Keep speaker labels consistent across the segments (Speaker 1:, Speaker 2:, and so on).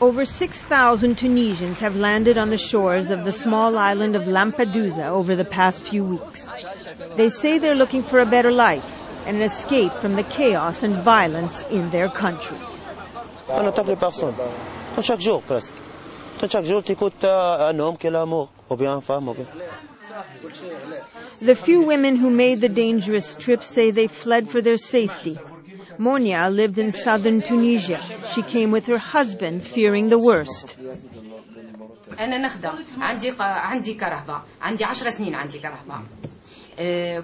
Speaker 1: Over 6,000 Tunisians have landed on the shores of the small island of Lampedusa over the past few weeks. They say they're looking for a better life and an escape from the chaos and violence in their country.
Speaker 2: On attaque les personnes. Chaque jour presque. Chaque jour, tu écoutes euh, un homme qui est là mort, ou bien une femme, ou bien.
Speaker 1: The few women who made the dangerous trip say they fled for their safety. Monia lived in southern Tunisia. She came with her husband, fearing the worst.
Speaker 3: أنا نخدم عندي عندي كرهبة عندي عشر سنين عندي كرهبة آه،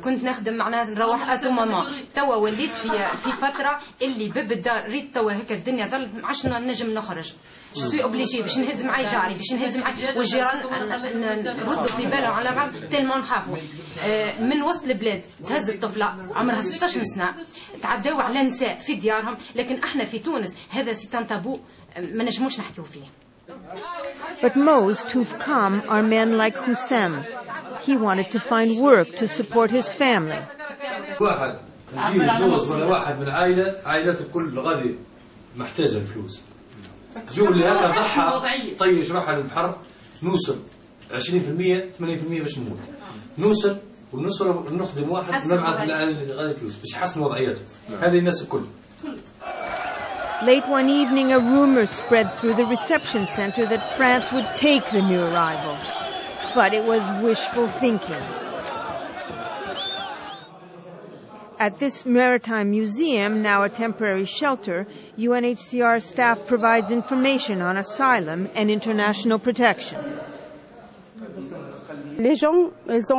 Speaker 3: كنت نخدم معناها نروح اتو ماما توا وليت في في فترة اللي باب الدار ريت توا هكا الدنيا ظلت ما عادش نجم نخرج. سوي اوبليجي باش نهز معي جاري باش نهز معي والجيران نردوا في بالهم على بعض تلمون نخافوا. آه، من وسط البلاد تهز الطفلة عمرها 16 سنة تعداو على نساء في ديارهم لكن إحنا في تونس هذا سي تابو ما نجموش نحكيو فيه.
Speaker 1: But most who've come are men like Hussam. He wanted to find work to support his family.
Speaker 4: واحد يجي زوج ولا واحد من عائلة عائلته الكل غادي محتاجة الفلوس جو اللي هكا ضحى طيش روحه للبحر نوصل 20% 80% باش نموت نوصل ونوصل نخدم واحد ونبعث للعائلة اللي غادي فلوس باش يحسن وضعيته هذه الناس الكل
Speaker 1: Late one evening, a rumor spread through the reception center that France would take the new arrivals. But it was wishful thinking. At this maritime museum, now a temporary shelter, UNHCR staff provides information on asylum and international protection.
Speaker 5: Les gens, ils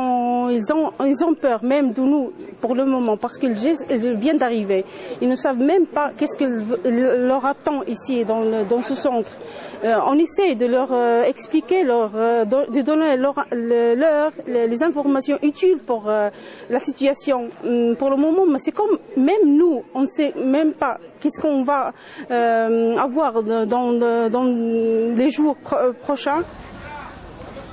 Speaker 5: ont, peur même de nous pour le moment parce qu'ils viennent d'arriver. Ils ne savent même pas qu'est-ce que leur attend ici dans, ce centre. Euh, on essaie de leur euh, expliquer, leur, euh, de donner leur, les informations utiles pour la situation hum, pour le moment. Mais c'est comme même nous, on ne sait même pas qu'est-ce qu'on va avoir dans, les jours pro prochains.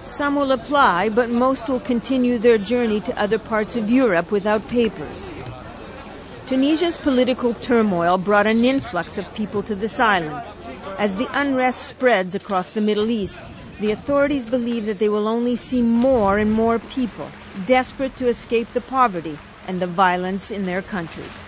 Speaker 1: Some will apply, but most will continue their journey to other parts of Europe without papers. Tunisia's political turmoil brought an influx of people to this island. As the unrest spreads across the Middle East, the authorities believe that they will only see more and more people desperate to escape the poverty and the violence in their countries.